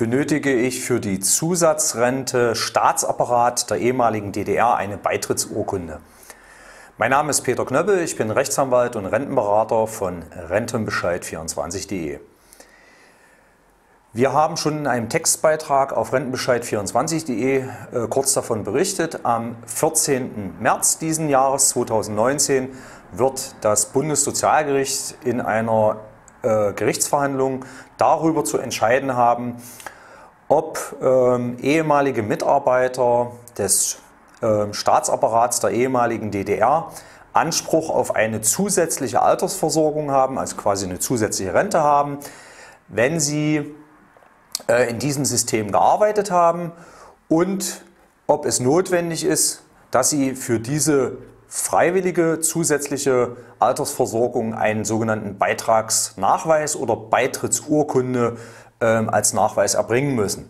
benötige ich für die Zusatzrente Staatsapparat der ehemaligen DDR eine Beitrittsurkunde. Mein Name ist Peter Knöppel, ich bin Rechtsanwalt und Rentenberater von Rentenbescheid24.de. Wir haben schon in einem Textbeitrag auf Rentenbescheid24.de äh, kurz davon berichtet. Am 14. März diesen Jahres 2019 wird das Bundessozialgericht in einer äh, Gerichtsverhandlungen darüber zu entscheiden haben, ob ähm, ehemalige Mitarbeiter des äh, Staatsapparats der ehemaligen DDR Anspruch auf eine zusätzliche Altersversorgung haben, also quasi eine zusätzliche Rente haben, wenn sie äh, in diesem System gearbeitet haben und ob es notwendig ist, dass sie für diese freiwillige zusätzliche Altersversorgung einen sogenannten Beitragsnachweis oder Beitrittsurkunde ähm, als Nachweis erbringen müssen.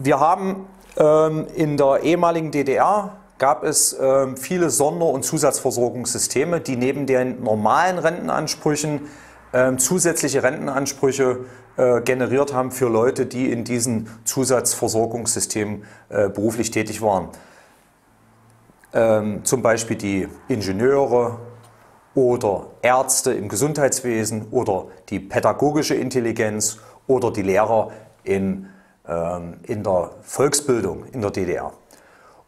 Wir haben ähm, in der ehemaligen DDR gab es ähm, viele Sonder- und Zusatzversorgungssysteme, die neben den normalen Rentenansprüchen ähm, zusätzliche Rentenansprüche äh, generiert haben für Leute, die in diesen Zusatzversorgungssystemen äh, beruflich tätig waren ähm, zum Beispiel die Ingenieure oder Ärzte im Gesundheitswesen oder die pädagogische Intelligenz oder die Lehrer in, ähm, in der Volksbildung in der DDR.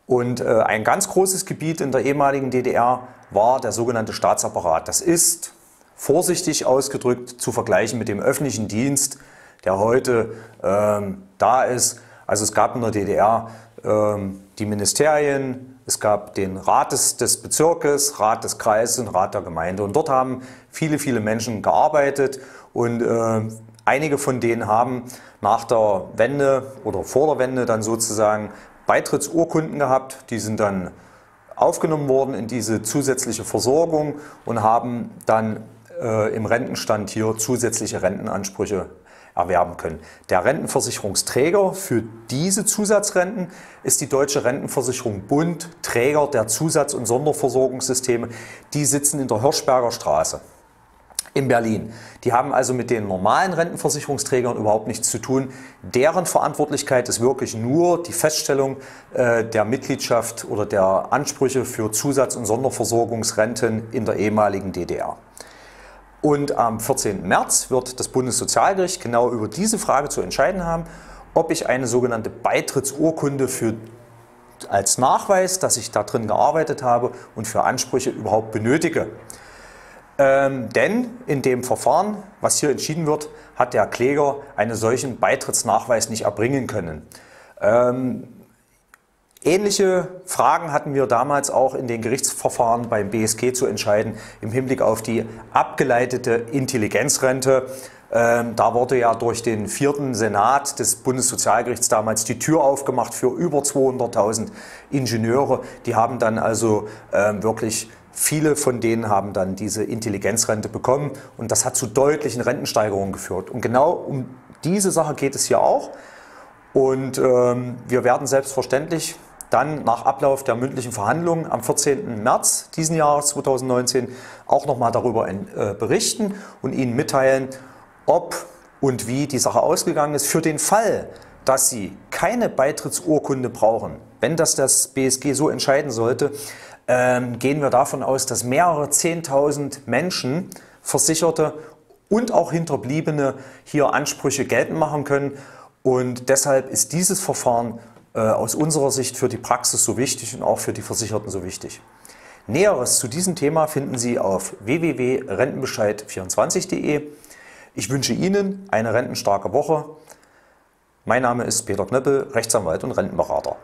Und äh, ein ganz großes Gebiet in der ehemaligen DDR war der sogenannte Staatsapparat. Das ist vorsichtig ausgedrückt zu vergleichen mit dem öffentlichen Dienst, der heute ähm, da ist. Also es gab in der DDR ähm, die Ministerien, es gab den Rat des, des, Bezirkes, Rat des Kreises und Rat der Gemeinde. Und dort haben viele, viele Menschen gearbeitet und äh, einige von denen haben nach der Wende oder vor der Wende dann sozusagen Beitrittsurkunden gehabt. Die sind dann aufgenommen worden in diese zusätzliche Versorgung und haben dann äh, im Rentenstand hier zusätzliche Rentenansprüche erwerben können. Der Rentenversicherungsträger für diese Zusatzrenten ist die Deutsche Rentenversicherung Bund, Träger der Zusatz- und Sonderversorgungssysteme. Die sitzen in der Hirschberger Straße in Berlin. Die haben also mit den normalen Rentenversicherungsträgern überhaupt nichts zu tun. Deren Verantwortlichkeit ist wirklich nur die Feststellung äh, der Mitgliedschaft oder der Ansprüche für Zusatz- und Sonderversorgungsrenten in der ehemaligen DDR. Und am 14. März wird das Bundessozialgericht genau über diese Frage zu entscheiden haben, ob ich eine sogenannte Beitrittsurkunde für, als Nachweis, dass ich da drin gearbeitet habe und für Ansprüche überhaupt benötige. Ähm, denn in dem Verfahren, was hier entschieden wird, hat der Kläger einen solchen Beitrittsnachweis nicht erbringen können. Ähm, Ähnliche Fragen hatten wir damals auch in den Gerichtsverfahren beim BSG zu entscheiden im Hinblick auf die abgeleitete Intelligenzrente. Ähm, da wurde ja durch den vierten Senat des Bundessozialgerichts damals die Tür aufgemacht für über 200.000 Ingenieure. Die haben dann also ähm, wirklich Viele von denen haben dann diese Intelligenzrente bekommen und das hat zu deutlichen Rentensteigerungen geführt. Und genau um diese Sache geht es hier auch. Und ähm, wir werden selbstverständlich dann nach Ablauf der mündlichen Verhandlungen am 14. März diesen Jahres 2019 auch nochmal darüber äh, berichten und Ihnen mitteilen, ob und wie die Sache ausgegangen ist. Für den Fall, dass Sie keine Beitrittsurkunde brauchen, wenn das das BSG so entscheiden sollte, ähm, gehen wir davon aus, dass mehrere 10.000 Menschen, Versicherte und auch Hinterbliebene hier Ansprüche geltend machen können. Und deshalb ist dieses Verfahren aus unserer Sicht für die Praxis so wichtig und auch für die Versicherten so wichtig. Näheres zu diesem Thema finden Sie auf www.rentenbescheid24.de. Ich wünsche Ihnen eine rentenstarke Woche. Mein Name ist Peter Knöppel, Rechtsanwalt und Rentenberater.